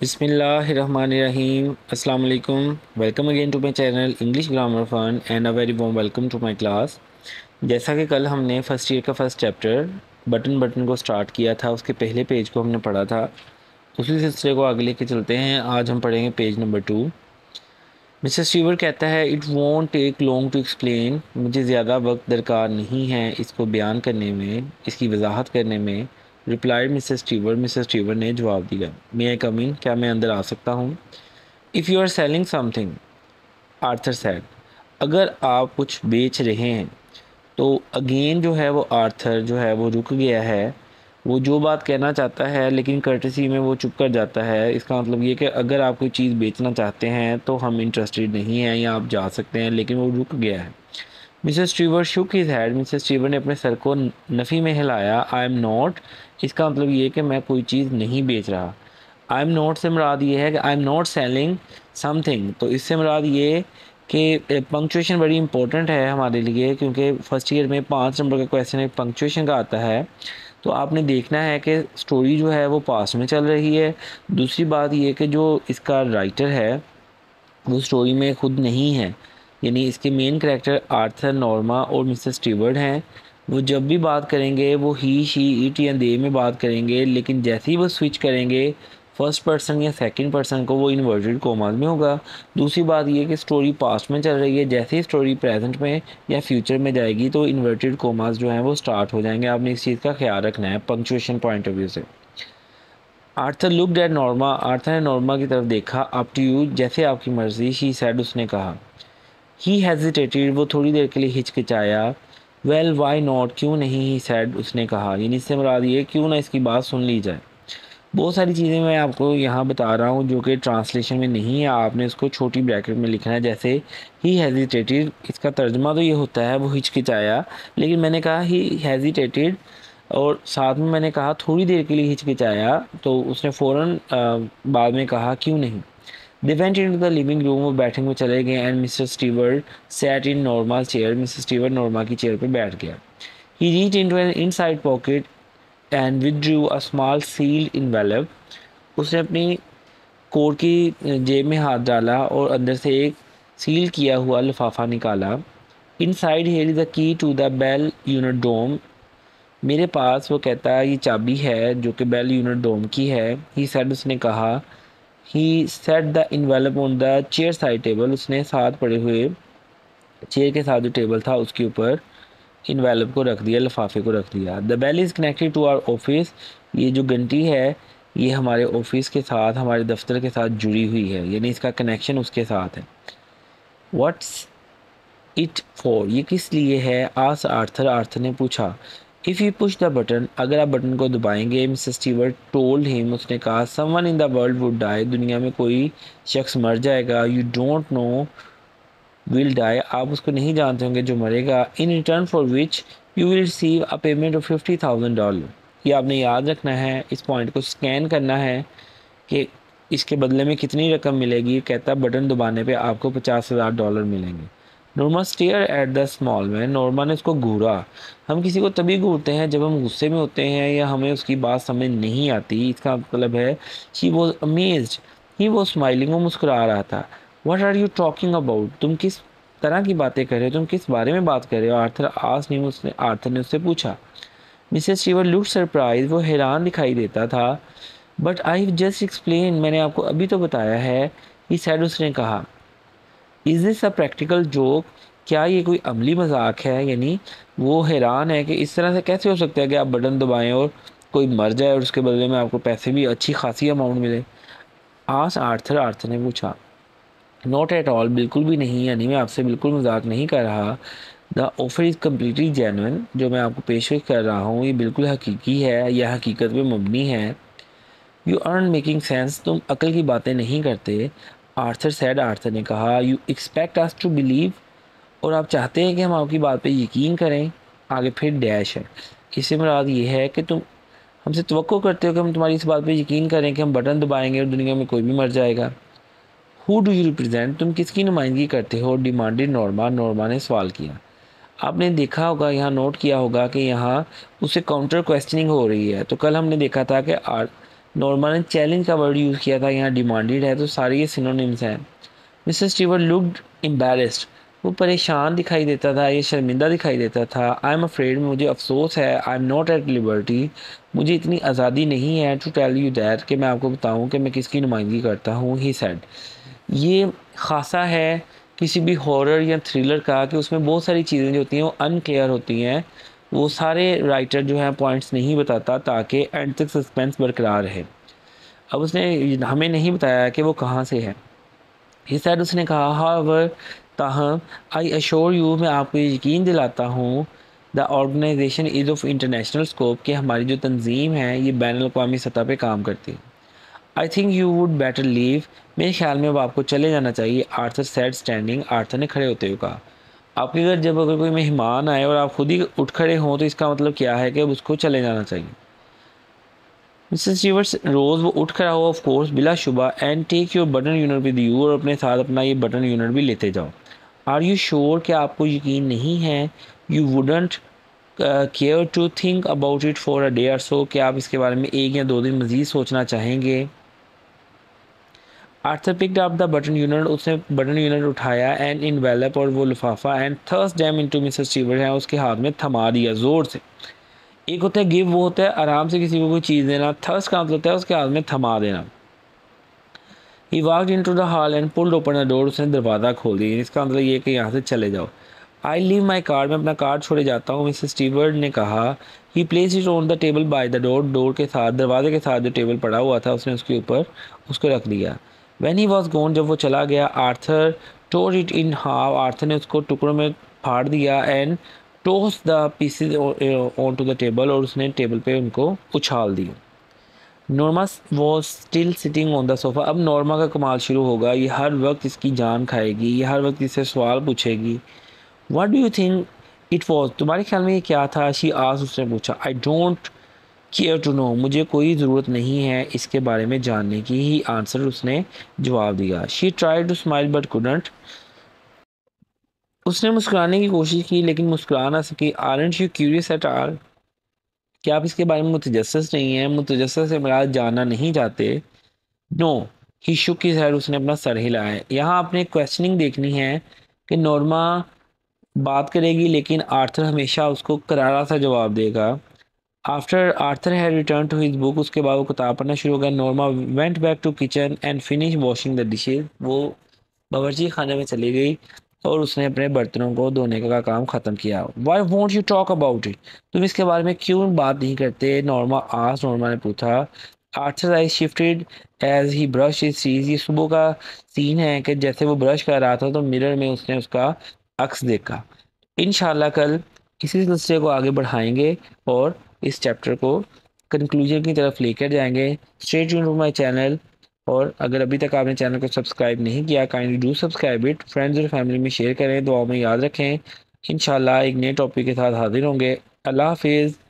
بسم اللہ الرحمن الرحیم۔ السلام علیکم۔ Welcome again to my channel English grammar fun and a very warm welcome to my class جیسا کہ کل ہم نے فرسٹ ایئر کا فرسٹ چیپٹر بٹن بٹن کو سٹارٹ کیا تھا، اس کے پہلے پیج کو ہم نے پڑھا تھا۔ اسی سلسلے کو آگے لے کے چلتے ہیں۔ آج ہم پڑھیں گے page number two Mr Steward کہتا ہے it won't take long to explain مجھے زیادہ وقت درکار نہیں ہے اس کو بیان کرنے میں، اس کی وضاحت کرنے میں۔ Replied Mr Steward Mr Steward نے جواب دیا. میں آئی کمنگ کیا میں اندر آ سکتا ہوں؟ If you are selling something Arthur said اگر آپ کچھ بیچ رہے ہیں، تو اگین جو ہے وہ آرتھر جو ہے وہ رک گیا ہے. وہ جو بات کہنا چاہتا ہے، لیکن کرٹسی میں وہ چپ کر جاتا ہے. اس کا مطلب یہ کہ اگر آپ کوئی چیز بیچنا چاہتے ہیں، تو ہم انٹرسٹیڈ نہیں ہیں یا آپ جا سکتے ہیں، لیکن وہ رک گیا ہے. مسز اسٹیور شک ہز ہیڈ مسز اسٹیور نے اپنے سر کو نفی میں ہلایا. آئی ایم ناٹ اس کا مطلب یہ کہ میں کوئی چیز نہیں بیچ رہا. آئی ایم ناٹ سے مراد یہ ہے کہ I am not selling something تو اس سے مراد یہ کہ پنکچویشن بڑی امپورٹنٹ ہے ہمارے لیے کیونکہ فرسٹ ایئر میں پانچ نمبر کا کویشچن ایک پنکچویشن کا آتا ہے. تو آپ نے دیکھنا ہے کہ سٹوری جو ہے وہ پاس میں چل رہی ہے. دوسری بات یہ کہ جو اس کا رائٹر ہے وہ سٹوری میں خود نہیں ہے. یعنی اس کے مین کریکٹر آرتھر، نورما اور مسٹر اسٹیورڈ ہیں۔ وہ جب بھی بات کریں گے، وہ ہی شی ایٹ یا دے میں بات کریں گے، لیکن جیسے ہی وہ سوئچ کریں گے فرسٹ پرسن یا سیکنڈ پرسن کو وہ انورٹڈ کوماز میں ہوگا۔ دوسری بات یہ کہ سٹوری پاسٹ میں چل رہی ہے۔ جیسے ہی سٹوری پریزنٹ میں یا فیوچر میں جائے گی تو انورٹڈ کوماز جو ہیں وہ سٹارٹ ہو جائیں گے۔ آپ نے اس چیز کا خیال رکھنا ہے پنکچویشن پوائنٹ آف ویو سے۔ Arthur looked at Norma. Arthur نے نورما کی طرف دیکھا آپ ٹو یو جیسے آپ کی مرضی شی سیڈ اس نے کہا۔ ہی ہیزیٹیٹیڈ وہ تھوڑی دیر کے لیے ہچکچایا. ویل وائی ناٹ کیوں نہیں ہی سیڈ اس نے کہا. یعنی اس سے مراد یہ کیوں نہ اس کی بات سن لی جائے. بہت ساری چیزیں میں آپ کو یہاں بتا رہا ہوں جو کہ ٹرانسلیشن میں نہیں ہے آپ نے اس کو چھوٹی بریکٹ میں لکھنا ہے. جیسے ہی ہیزیٹیٹیڈ اس کا ترجمہ تو یہ ہوتا ہے، وہ ہچکچایا. لیکن میں نے کہا ہی ہیزیٹیٹیڈ اور ساتھ میں میں نے کہا، تھوڑی دیر کے لیے ہچکچایا. تو اس نے فوراً بعد میں کہا، کیوں نہیں؟ They went in the living room وہ بیٹھنگ میں چلے گئے and Mr Steward sat in Norma's chair Mr Steward Norma کی چیئر پہ بیٹھ گیا۔ He reach into an inside pocket and withdrew a small sealed envelope اس نے اپنی کوٹ کی جیب میں ہاتھ ڈالا اور اندر سے ایک سیل کیا ہوا لفافہ نکالا۔ ان سائڈ ہیئر از دا کی ٹو دا بیل یونٹ ڈوم میرے پاس وہ کہتا ہے، یہ چابی ہے جو کہ بیل یونٹ ڈوم کی ہے۔ ہی سیڈ اس نے کہا he set the envelope on the chair side table اس نے ساتھ پڑے ہوئے چیئر کے ساتھ جو ٹیبل تھا اس کے اوپر انویلپ کو رکھ دیا لفافے کو رکھ دیا the bell is connected to our office یہ جو گھنٹی ہے یہ ہمارے آفس کے ساتھ ہمارے دفتر کے ساتھ جڑی ہوئی ہے یعنی اس کا کنیکشن اس کے ساتھ ہے واٹس اٹ فور یہ کس لیے ہے آس آرتھر آرتھر نے پوچھا if you push the button اگر آپ بٹن کو دبائیں گے مسٹر اسٹیور ٹولڈ ہیم اس نے کہا someone in the world would die دنیا میں کوئی شخص مر جائے گا۔ یو ڈونٹ نو ول ڈائی آپ اس کو نہیں جانتے ہوں گے جو مرے گا۔ In return for which you will receive a payment of fifty thousand dollar یہ آپ نے یاد رکھنا ہے، اس پوائنٹ کو اسکین کرنا ہے کہ اس کے بدلے میں کتنی رقم ملے گی۔ کہتا بٹن دبانے پہ آپ کو پچاس ہزار ڈالر ملیں گے۔ Norma stare at the small man Norma نے اس کو گھورا ہم کسی کو تبھی گھورتے ہیں جب ہم غصے میں ہوتے ہیں یا ہمیں اس کی بات سمجھ نہیں آتی۔ اس کا مطلب ہے شی واز امیزڈ ہی وہ اسمائلنگ وہ مسکرا رہا تھا۔ What are you talking about تم کس طرح کی باتیں کر رہے ہو؟ تم کس بارے میں بات کر رہے ہو؟ آرتھر آس نے اس نے، آرتھر نے اس سے پوچھا۔ مسز شیور لک سرپرائز وہ حیران دکھائی دیتا تھا۔ بٹ آئی جسٹ ایکسپلین میں نے آپ کو ابھی تو بتایا ہے۔ یہ سیڈ اس نے کہا۔ از دس اے پریکٹیکل جوک کیا یہ کوئی عملی مذاق ہے؟ یعنی وہ حیران ہے کہ اس طرح سے کیسے ہو سکتا ہے کہ آپ بٹن دبائیں اور کوئی مر جائے اور اس کے بدلے میں آپ کو پیسے بھی اچھی خاصی اماؤنٹ ملے؟ آس آرتھر آرتھر نے پوچھا۔ ناٹ ایٹ آل بالکل بھی نہیں یعنی میں آپ سے بالکل مذاق نہیں کر رہا۔ The offer is completely genuine جو میں آپ کو پیشکش کر رہا ہوں، یہ بالکل حقیقی ہے یا حقیقت میں مبنی ہے۔ یو ارن میکنگ سینس تم عقل کی باتیں نہیں کرتے۔ آرتھر سیڈ آرتھر نے کہا you expect us to believe اور آپ چاہتے ہیں کہ ہم آپ کی بات پہ یقین کریں؟ آگے پھر ڈیش ہے۔ اس سے مراد یہ ہے کہ تم، ہم سے توقع کرتے ہو کہ ہم تمہاری اس بات پہ یقین کریں کہ ہم بٹن دبائیں گے اور دنیا میں کوئی بھی مر جائے گا۔ ہو ڈو یو ریپرزینٹ تم کس کی نمائندگی کرتے ہو؟ Demanded Norma. نورما نے سوال کیا۔ آپ نے دیکھا ہوگا، یہاں نوٹ کیا ہوگا کہ یہاں اس سے کاؤنٹر کویسچننگ ہو رہی ہے۔ تو کل ہم نے دیکھا تھا کہ نورما نے چیلنج کا ورڈ یوز کیا تھا، یہاں ڈیمانڈیڈ ہے، تو ساری یہ سینونیمز ہیں۔ مسٹر اسٹیور لکڈ امبیرسڈ وہ پریشان دکھائی دیتا تھا یہ شرمندہ دکھائی دیتا تھا۔ آئی ایم افریڈ مجھے افسوس ہے I am not at liberty مجھے اتنی آزادی نہیں ہے ٹو ٹیل یو دیٹ کہ میں آپ کو بتاؤں کہ میں کس کی نمائندگی کرتا ہوں ہی سیڈ یہ خاصا ہے کسی بھی ہارر یا تھرلر کا کہ اس میں بہت ساری چیزیں جو ہوتی ہیں وہ ان کلیئر ہوتی ہیں۔ وہ سارے رائٹر جو ہیں پوائنٹس نہیں بتاتا تاکہ اینڈ تک سسپینس برقرار رہے۔ اب اس نے ہمیں نہیں بتایا کہ وہ کہاں سے ہے ہی سیڈ اس نے کہا ہاور تاہم آئی اشور یو میں آپ کو یہ یقین دلاتا ہوں the organisation is of international scope کہ ہماری جو تنظیم ہے یہ بین الاقوامی سطح پہ کام کرتی ہے۔ I think you would better leave میرے خیال میں اب آپ کو چلے جانا چاہیے۔ آرتھر سیڈ اسٹینڈنگ آرتھر نے کھڑے ہوتے ہوئے کہا۔ آپ کے گھر جب اگر کوئی مہمان آئے اور آپ خود ہی اٹھ کھڑے ہوں تو اس کا مطلب کیا ہے کہ اب اس کو چلے جانا چاہیے۔ مسز ریورس روز وہ اٹھ کھڑا ہوا آف کورس بلا شبہ and take your button unit with you اور اپنے ساتھ اپنا یہ بٹن یونٹ بھی لیتے جاؤ۔ آر یو شیور کہ آپ کو یقین نہیں ہے؟ You wouldn't care to think about it for a day or so کہ آپ اس کے بارے میں ایک یا دو دن مزید سوچنا چاہیں گے۔ Arthur picked up the button unit اس نے بٹن یونٹ اٹھایا اینڈ ان ویلپ اور وہ لفافہ and thrust them into Mrs Steward ہے اس کے ہاتھ میں تھما دیا زور سے ایک ہوتا ہے گیو وہ ہوتا ہے آرام سے کسی کو کوئی چیز دینا تھرس کا مطلب ہوتا ہے اس کے ہاتھ میں تھما دینا he walked into the hall and pulled open the door اس نے دروازہ کھول دیا اس کا مطلب یہ کہ یہاں سے چلے جاؤ آئی لیو مائی کارڈ میں اپنا کارڈ چھوڑے جاتا ہوں مسز اسٹیورڈ نے کہا he place it on the table by the door door کے ساتھ دروازے کے ساتھ جو ٹیبل پڑا ہوا تھا اس نے اس کے اوپر اس کو رکھ دیا وین ہی واز گون جب وہ چلا گیا، Arthur tore it in half Arthur نے اس کو ٹکڑوں میں پھاڑ دیا and toss the pieces onto the table اور اس نے ٹیبل پہ ان کو اچھال دی۔ Norma was still sitting on the sofa اب نورما کا کمال شروع ہوگا۔ یہ ہر وقت اس کی جان کھائے گی، یہ ہر وقت اس سے سوال پوچھے گی۔ What do you think it was تمہارے خیال میں یہ کیا تھا؟ شی آس اس نے پوچھا۔ I don't care to know, مجھے کوئی ضرورت نہیں ہے اس کے بارے میں جاننے کی، ہی آنسر اس نے جواب دیا۔ She try to smile but couldn't اس نے مسکرانے کی کوشش کی، لیکن مسکرا نہ سکی۔ Aren't you curious at all کیا آپ اس کے بارے میں متجسس نہیں ہیں؟ متجسس سے مراد جاننا نہیں چاہتے۔ نو ہی شک کی سیر اس نے اپنا سر ہلایا۔ ہے یہاں آپ نے کوشچننگ دیکھنی ہے کہ نورما بات کرے گی، لیکن آرتھر ہمیشہ اس کو کرارا سا جواب دے گا۔ آفٹر آرتھر ہے ریٹرن ٹو ہز بک اس کے بعد وہ کتاب پڑھنا شروع ہو گیا Norma went back to kitchen and finish washing the dishes وہ باورچی خانے میں چلی گئی اور اس نے اپنے برتنوں کو دھونے کا کام ختم کیا why won't you talk about it تم اس کے بارے میں کیوں بات نہیں کرتے نورما آس نورما نے پوچھا Arthur I shifted as he brush his teeth یہ صبح کا سین ہے کہ جیسے وہ برش کر رہا تھا تو مرر میں اس نے اس کا عکس دیکھا انشاءاللہ کل اسی سلسلے کو آگے بڑھائیں گے اور اس چیپٹر کو کنکلوژن کی طرف لے کر جائیں گے۔ اسٹیٹ یون ٹو مائی چینل اور اگر ابھی تک آپ نے چینل کو سبسکرائب نہیں کیا kindly do subscribe it friends اور فیملی میں شیئر کریں، دعاؤں میں یاد رکھیں۔ انشاءاللہ ایک نئے ٹاپک کے ساتھ حاضر ہوں گے۔ اللہ حافظ۔